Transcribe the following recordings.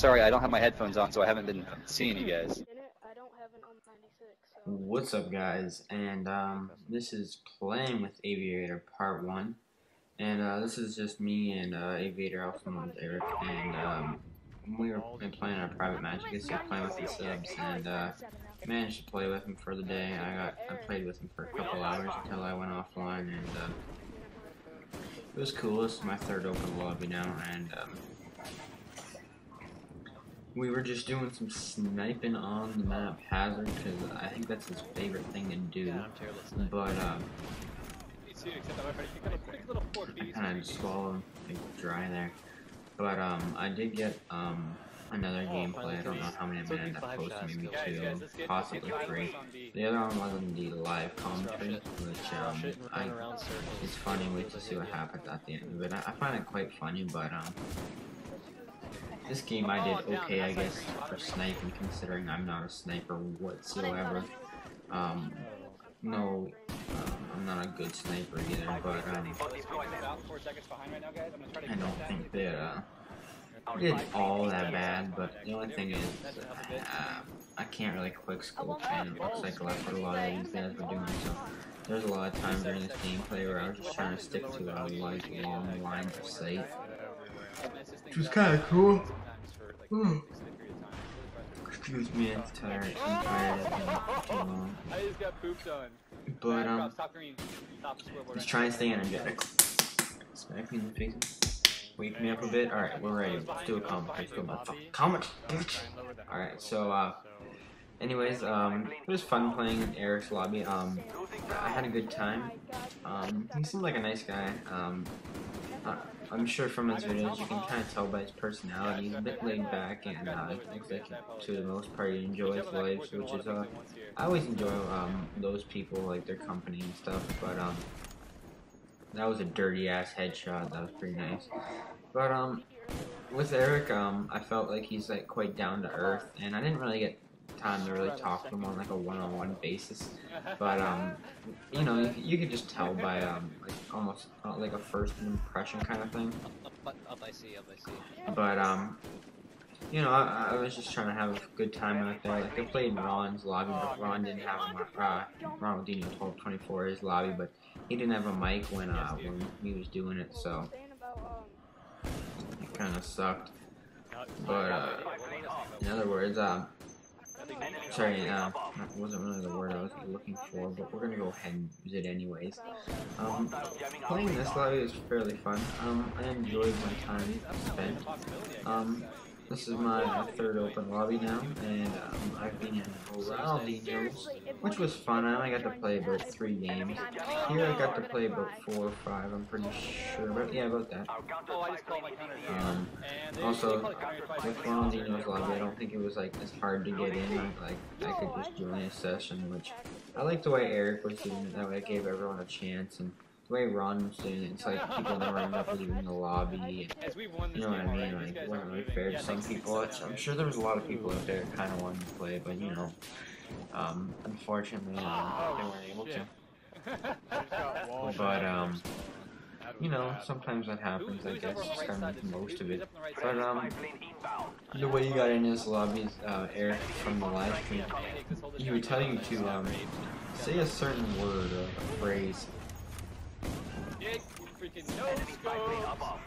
Sorry, I don't have my headphones on, so I haven't been seeing you guys. In it, I don't have it on 96. So. What's up, guys? And um, this is playing with Aviator Part One, and uh, this is just me and uh, Aviator, also known as Eric, and um, we were playing on a private match. I guess we were playing with the subs, and uh, managed to play with him for the day. I got I played with him for a couple hours until I went offline, and uh, it was cool. This is my third open lobby now, and um, we were just doing some sniping on the map Hazard because I think that's his favorite thing to do. But um, I kind of swallowed like, dry there. But um, I did get um another gameplay. I don't know how many I'm gonna end up posting, maybe two, possibly three. The other one wasn't the live commentary, which um, I, it's funny. Wait to see what happens at the end of it. I, I find it quite funny, but um. This game I did okay, I guess, for sniping, considering I'm not a sniper whatsoever. Um, no, um, I'm not a good sniper either, but um, I don't think that uh, I did all that bad, but the only thing is, uh, I can't really quick scope, and it looks like that's what a lot of these guys were doing, so there's a lot of times during this gameplay where I was just trying to stick to a like long line of sight. Which was kind of Excuse me, I'm tired. I just got pooped on. But um, let's try and stay energetic. Smack me in the face. Wake me up a bit. All right, we're ready. Let's do a comment. Let's. All right, so uh, anyways, um, it was fun playing in Eric's lobby. Um, I had a good time. Um, he seemed like a nice guy. Um, uh, I'm sure from his videos you can kind of tell by his personality. He's a bit laid back and uh, I think that to the most part he enjoys life, which is uh, I always enjoy um those people like their company and stuff. But um, that was a dirty ass headshot. That was pretty nice. But um, with Eric, um, I felt like he's like quite down to earth, and I didn't really get time to really talk to him on like a one-on-one basis. But um, you know, you, you could just tell by um, like almost uh, like a first impression kind of thing. Up, up, I see, up, I see. But um, you know, I, I was just trying to have a good time out there. Like I played in Ron's lobby, but Ron didn't have a mic. Uh, Ron Dino 1224 his lobby, but he didn't have a mic when uh when he was doing it, so Saying about, it kind of sucked. But uh, in other words, um. Sorry, uh, that wasn't really the word I was looking for, but we're gonna go ahead and use it anyways. Um, playing this lobby is fairly fun. Um, I enjoyed my time spent. Um, this is my third open lobby now, and um, I've been in Ronaldinho's, which was fun. I only got to play about three games. Here I got to play about four or five, I'm pretty sure, but yeah, about that. Um, also, they call it counter twice. with Ronaldinho's lobby, I don't think it was like as hard to get in. Like I could just join a session, which I like the way Eric was doing it. That way, it gave everyone a chance, and the way Ron was doing it, it's like people never end up leaving the lobby. And, As we won this you know what I mean? Like, it wasn't really fair to some people. It's, I'm sure there was a lot of people out there kind of wanted to play, but you know, um, unfortunately, um, they weren't able to. But um, you know, sometimes that happens. I guess just gotta make the most of it. But um, the way you got in his lobby, uh, Eric from the live stream, he would tell you to um, say a certain word or a phrase. freaking no scope.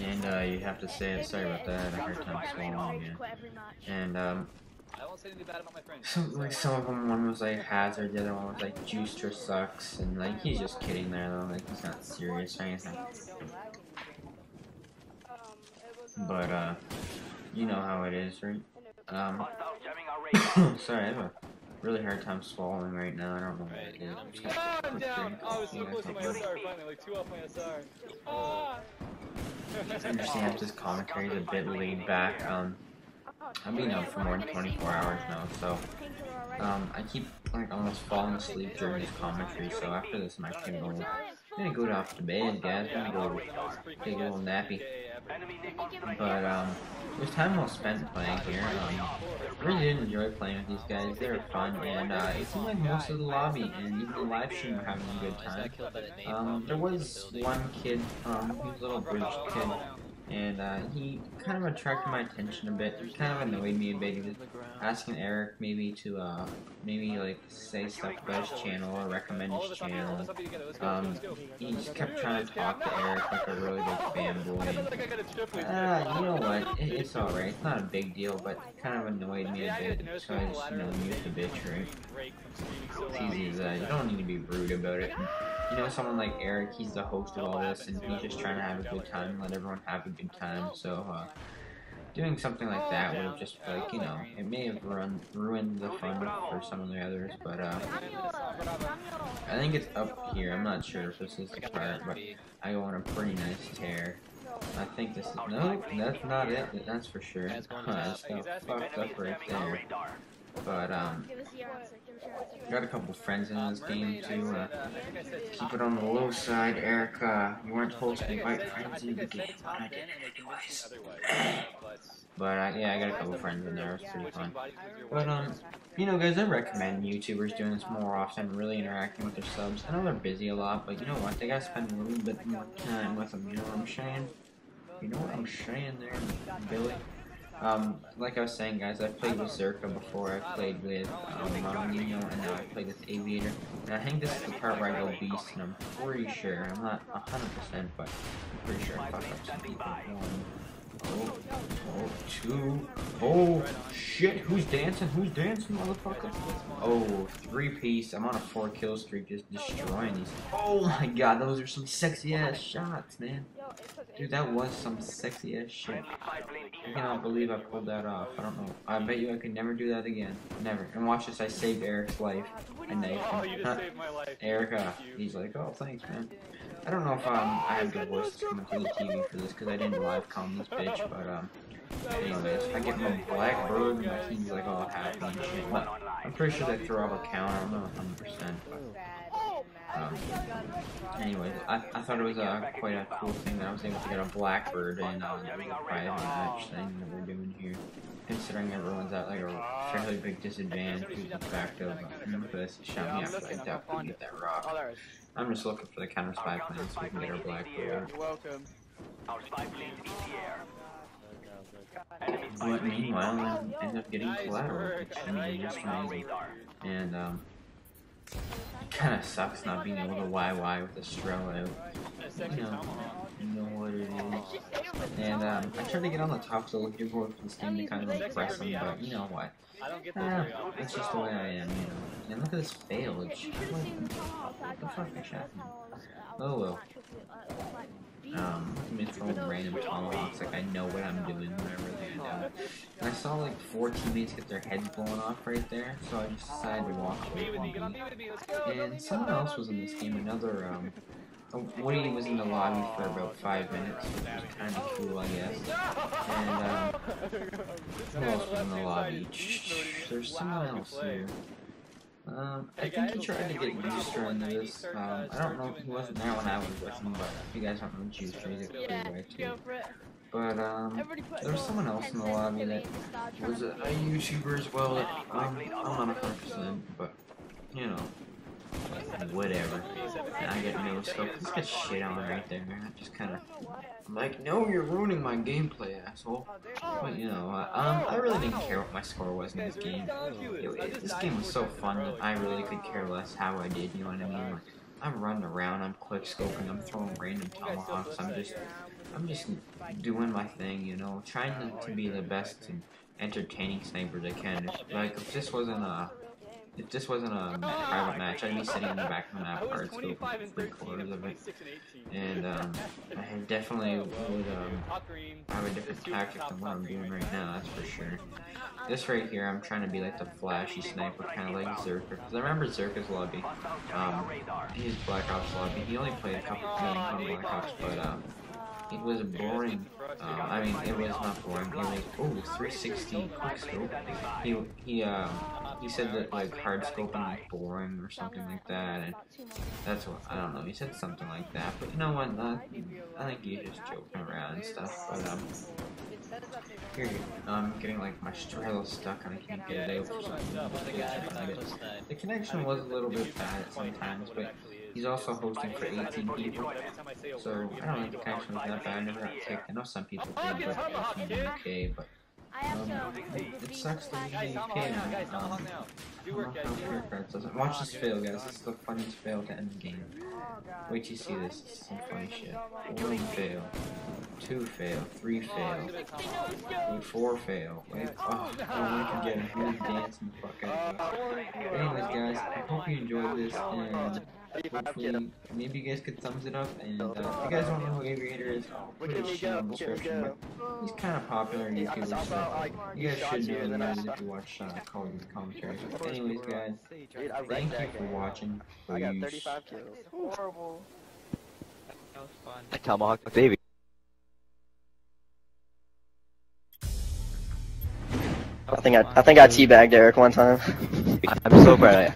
And uh, you have to say it. Sorry about that. I heard time swallowing it. And um, I won't say anything bad about my friends. some like some of them, one was like Hazard, the other one was like Juicer sucks, and like he's just kidding there though. Like he's not serious or anything. it was, But uh, you know how it is, right? Um, sorry, I have a really hard time swallowing right now. I don't know what it is. I'm just gonna take a I'm down. drink. I was so close to my a break. SR finally, like two off my SR. Ah. I understand this commentary is a bit laid back. Um, I've been up for more than 24 hours now, so um, I keep like almost falling asleep during this commentary. So after this I'm gonna go, I'm gonna go off to bed, guys. I'm gonna go take a little nappy. But um, it was time well spent playing here. Um, I really did enjoy playing with these guys. They were fun, and uh, it seemed like most of the lobby and even the live stream were having a good time. Um, there was one kid, um, he was a little bridge kid, and and uh, he kind of attracted my attention a bit. He kind of annoyed me a bit. He was asking Eric maybe to uh, maybe like say stuff about his channel or recommend his channel. Um, he just kept trying to talk to Eric like a really big fanboy. I feel like I got a triple. uh, you know what? It, it's alright. It's not a big deal, but it kind of annoyed me a bit. So I just, you know, used the bitch, right? It's easy as that. You don't need to be rude about it. You know, someone like Eric, he's the host of all this, and he's just trying to have a good time, let everyone have a good time. So, uh, doing something like that would have just, like, you know, it may have run, ruined the fun for some of the others, but, uh, I think it's up here. I'm not sure if this is the part, but I go on a pretty nice tear. I think this is, no, that's not it, that's for sure. That's got fucked up right there. But, um, got a couple friends in this game too. Uh, keep it on the low side, Eric. Uh, you weren't supposed to invite friends in the game, but I did anyways. But uh, yeah, I got a couple friends in there. It's pretty fun. But um, you know, guys, I recommend YouTubers doing this more often, really interacting with their subs. I know they're busy a lot, but you know what? They gotta spend a little bit more time with them. You know what I'm saying? You know what I'm saying there, Billy? Um, like I was saying, guys, I played with Zerka before. I played with um, and now I played with Aviator. And I think this is the part where I go Beast, and I'm pretty sure. I'm not 100%, but I'm pretty sure I fucked up some people. One, oh, oh, two, oh, shit, who's dancing? Who's dancing, motherfucker? Oh, three piece. I'm on a four kill streak, just destroying these. Oh my god, those are some sexy ass shots, man. Dude, that was some sexy ass shit. I cannot believe I pulled that off. I don't know. I bet you I could never do that again. Never. And watch this, I saved Eric's life. I knifed Oh, you just saved my life. Erica, he's like, oh, thanks, man. I don't know if um I have good voices coming through the TV for this because I didn't live com this bitch, but um, anyways, I get my black blackbird and my team's like all happy and shit. But I'm pretty sure they throw up a count. I don't know 100%. But, um, anyways, I, I thought it was uh, quite a cool thing that I was able to get a blackbird in um, the private match thing that we're doing here. Considering everyone's at like a fairly big disadvantage to the fact of, he shot me after I definitely get that rock. I'm just looking for the counter spy plane so we can get our blackbird. welcome. But meanwhile, I end up getting collateral, which I mean, is amazing. And, um, kind of sucks not being able to YY with a Strel out. You know, you know what it is. And, um, I tried to get on the top so looking forward for this game to kind of impress them, but you know what? I don't get those very often. that's just the way I am, you know. And look at this fail, it's what the fuck? Oh well. Um, random tomahawks like I know what I'm doing whenever they do. And I saw like four teammates get their heads blown off right there, so I just decided to walk away from me, come on, them. be with me, let's go. let me And someone else was in this game, another, um, oh, Woody was in the lobby for about five minutes, which was kind of cool, I guess. And, um, who else was in the lobby? There's someone else here. Um, I think he tried to get Juicer into this. Um, I don't know, if he wasn't there when I was with him, but if you guys don't know Juicer, he's a cool guy too. But, um, there was someone else in the lobby that was a, a YouTuber as well. That, um, I'm not 100%, but, you know, whatever. And I get no scope. This gets shit on right there. man. I just kind of, I'm like, no, you're ruining my gameplay, asshole. But, you know, um, I really didn't care what my score was in this game. It, it, this game was so fun that I really could care less how I did, you know what I mean? Like, I'm running around, I'm quick scoping, I'm throwing random tomahawks, I'm just, I'm just doing my thing, you know, trying to, to be the best and entertaining sniper I can. Like, if this wasn't a, if this wasn't a private match, I'd be sitting in the back of map was hard 25 and three 13, quarters of it. and And, um, I definitely would, um, have a different tactic than what I'm doing right now, that's for sure. This right here, I'm trying to be like the flashy sniper, kind of like Zerka. Because I remember Zerka's lobby. Um, his Black Ops lobby. He only played a couple games on Black Ops, but um, it was boring. Um, I mean, it was not boring. It was oh, 360 quick scope. He he um he said that like hard scoping was boring or something like that, and that's what I don't know. He said something like that, but you know what? Uh, I think he's just joking around and stuff. But um, here. I'm getting like my Strela stuck and I can't get it out. The connection was a little bit bad sometimes, but He's also hosting for 18 people. I So I don't think the connection was that bad. I never got kicked. I know some people did, but it's UK. But um, it sucks on now. Do Um, work, I guys. don't know Do how work. Doesn't. Watch this fail, guys. This is the funniest fail to end the game. Wait till you see this. Is some funny shit. One fail. Two fail. Three fail. Four fail. Wait, oh, oh, get a Really dancing the fuck out of. Anyways, guys, I hope you enjoyed this, and hopefully, maybe you guys could thumbs it up. And uh, if you guys don't know who Aviator is, I'll put his channel in the description. But he's kind of popular on YouTube, so you guys should know him guys if you watch uh, Call of Duty commentary. But anyways, guys, thank you for watching. I got Peace. 35 kills. Horrible. That was fun. Tomahawk baby. I think I, I think I teabagged Eric one time. I'm so proud.